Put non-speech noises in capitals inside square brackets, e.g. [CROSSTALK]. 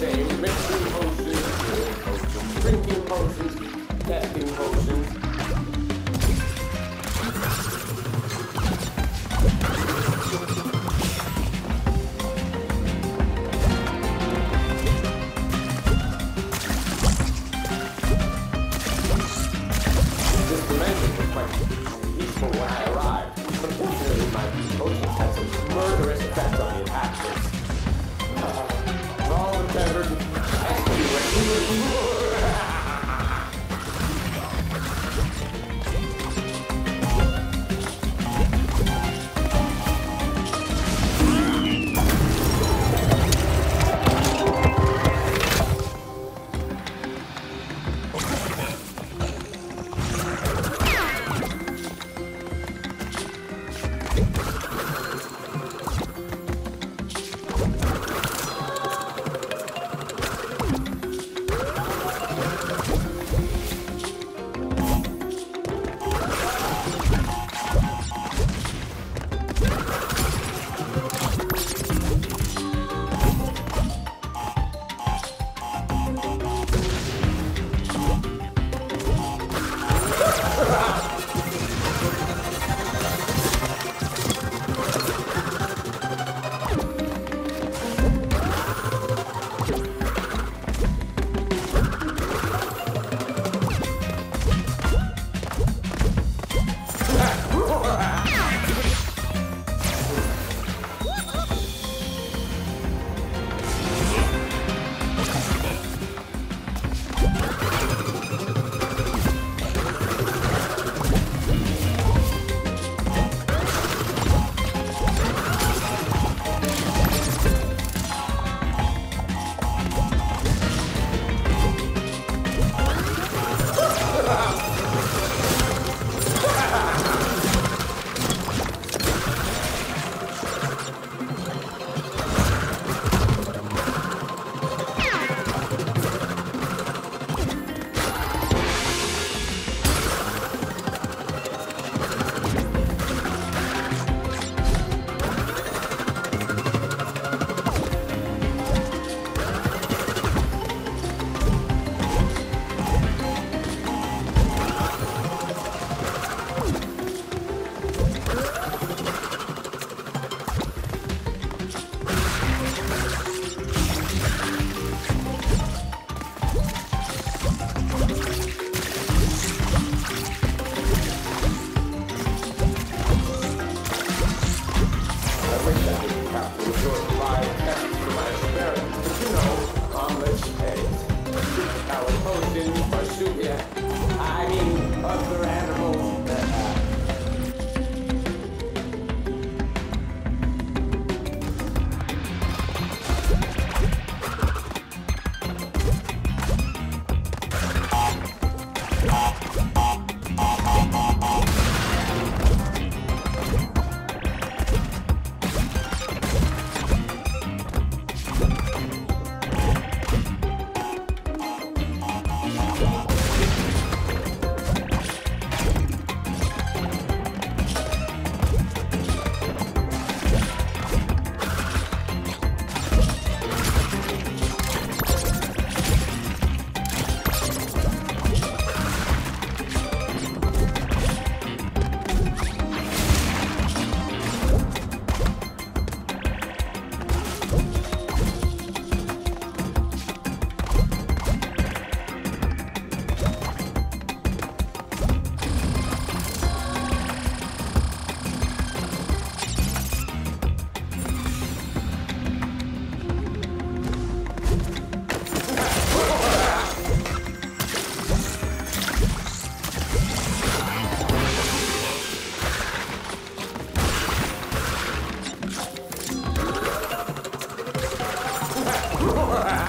Same mixing potions, drinking potions, testing potions. Roar! [LAUGHS]